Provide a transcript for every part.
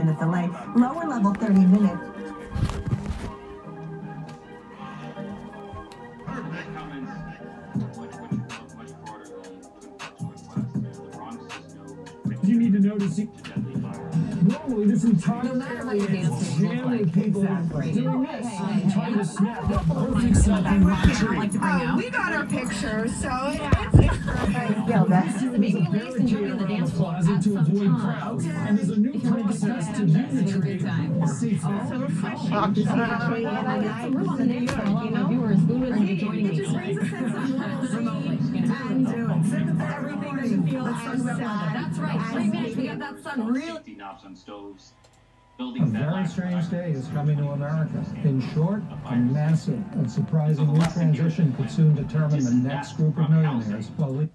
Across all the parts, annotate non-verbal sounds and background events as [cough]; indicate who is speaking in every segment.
Speaker 1: minute delay. Lower level 30 minutes.
Speaker 2: You need to know to see. Normally, this entire
Speaker 3: No matter what your
Speaker 2: area is jamming
Speaker 3: like.
Speaker 2: people
Speaker 3: Exactly.
Speaker 2: doing this, oh,
Speaker 3: hey, hey,
Speaker 2: trying
Speaker 3: hey,
Speaker 2: to snap that perfect
Speaker 3: some
Speaker 2: selfie
Speaker 3: of
Speaker 2: with
Speaker 3: that
Speaker 2: the
Speaker 3: I
Speaker 2: tree.
Speaker 3: like to bring
Speaker 4: Oh,
Speaker 3: out.
Speaker 4: we got our pictures, so it, it's perfect.
Speaker 1: Feel that.
Speaker 3: This is the beginning of least enjoying the dance floor at
Speaker 2: to
Speaker 3: some
Speaker 2: avoid
Speaker 3: time.
Speaker 2: crowds, and there's a new
Speaker 3: If you want to
Speaker 2: process to do
Speaker 3: that's
Speaker 2: the
Speaker 3: a good
Speaker 2: tree.
Speaker 3: time.
Speaker 2: Safe.
Speaker 4: So refreshing.
Speaker 3: And I got some room on the dance floor. A lot of my viewers, viewers will joining me
Speaker 4: It just brings a sense of normalcy [laughs]
Speaker 3: Remotely, you know.
Speaker 4: and do it. Sympathy, everything that you feel
Speaker 3: Let's talk about weather. That's right. Three minutes. We got that sun really.
Speaker 5: Safety knobs on stoves.
Speaker 6: A very strange day is coming to America. In short, a massive and surprising new transition could soon determine the next group of millionaires. Well,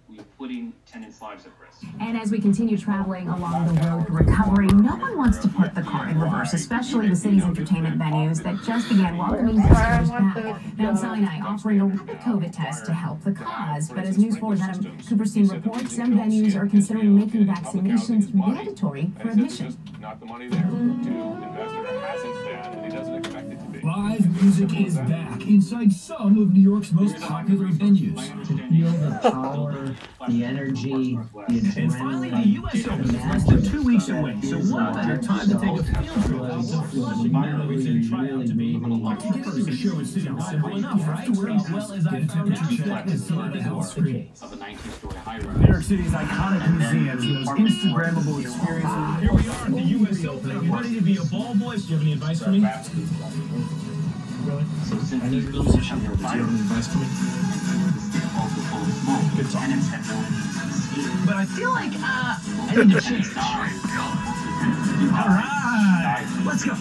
Speaker 6: we
Speaker 5: We are putting tenants' lives at risk.
Speaker 7: And as we continue traveling along the road to recovery, no one wants to put the car in reverse, especially the city's entertainment venues that just began welcoming visitors back. Mount Sinai offering a rapid COVID test to help the cause. But as News 4's Adam Kuperstein reports, some venues are considering making vaccinations mandatory for admission.
Speaker 8: Not the money there to invest in hasn't been, and he doesn't expect it to be.
Speaker 2: Live music is back inside some of New York's most popular venues.
Speaker 9: feel the power, the energy, the
Speaker 2: And finally, the. U.S. Open is less than two weeks away, so what better time to take a field trip out to Flushing Meadows and try out to be a lucky person. The show is sounds simple enough, right? Well, as I found out, that is some of the health screen.
Speaker 5: Of a 19-story high
Speaker 2: New York
Speaker 5: rise.
Speaker 2: City's iconic museums, those Instagrammable experiences. Here we are at the U.S. Open. Are you ready to be a ball boy? Do you have any advice for me?
Speaker 5: Tenants have.
Speaker 2: But I feel like, uh, I need to change. All right, let's go.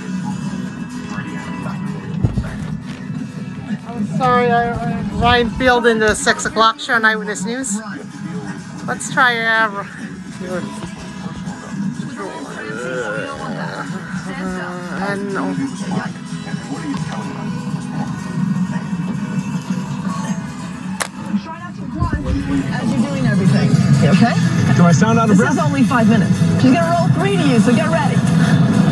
Speaker 10: Sorry, I, Ryan Field in the 6 o'clock show on Eyewitness News. Let's try uh, uh, no.
Speaker 4: Try Okay?
Speaker 2: Do I sound out of
Speaker 4: This
Speaker 2: breath?
Speaker 4: This is only five minutes. She's gonna roll three to you, so get ready.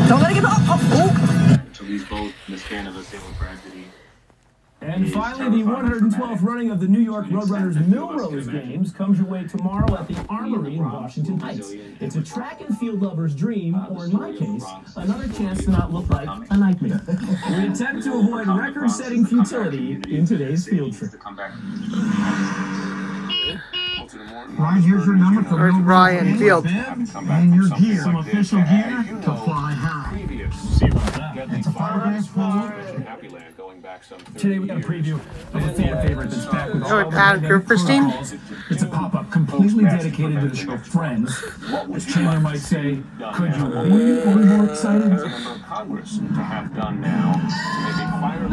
Speaker 4: Don't let it get up. Oh, oh.
Speaker 5: To lose both in the span of a single tragedy.
Speaker 2: And finally, the 112th running of the New York Roadrunners Millrose Games comes your way tomorrow at the Armory in Washington Heights. It's a track and field lover's dream, or in my case, another chance to not look like a nightmare. We attempt to avoid record-setting futility in today's field trip.
Speaker 5: To come back.
Speaker 9: Ryan, here's your number for
Speaker 10: Where's Ryan Field?
Speaker 9: and your gear.
Speaker 8: Some
Speaker 9: official gear to fly high.
Speaker 8: Previous zero deadly
Speaker 9: It's a fiberglass floor.
Speaker 8: Going back some 30
Speaker 2: Today we got a preview of a fan favorite that's back with all the
Speaker 10: Adam
Speaker 2: dynamic Kuperstein? It's a pop-up completely dedicated to the show Friends. As Chandler might say, could you be any more excited?
Speaker 8: as a member of Congress to have done now to make a fire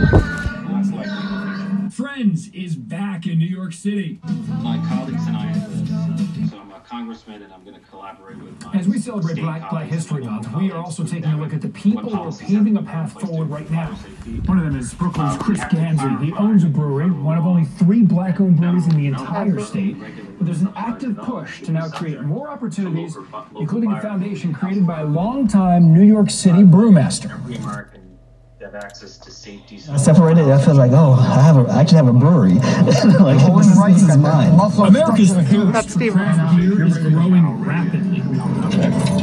Speaker 8: less likely
Speaker 2: Friends is back in New York City.
Speaker 5: My colleagues and I, have, so I'm a congressman and I'm going to collaborate with my
Speaker 2: As we celebrate Black, Black History Month, we are also taking a look at the people who are paving a path
Speaker 5: in place to
Speaker 2: forward right now. One of them is Brooklyn's
Speaker 5: Uh,
Speaker 2: Chris
Speaker 5: we have to
Speaker 2: Ganser. He owns a brewery, one of only three black-owned breweries in the entire state. But there's an active push to now create more opportunities, including a foundation created by a longtime New York City brewmaster.
Speaker 5: Every American to have access to safety.
Speaker 9: Separated, I feel like, oh, I have a, I actually have a brewery. [laughs] like, this is, this is mine.
Speaker 2: America's thirst
Speaker 10: That's
Speaker 2: for
Speaker 10: Steve.
Speaker 2: beer is growing rapidly.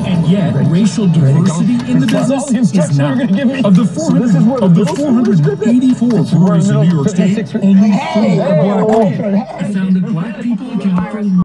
Speaker 2: And yet, racial diversity in the business is not. Of the 400, of the 484 breweries in New York State, only three are black-owned. I found that black people can fill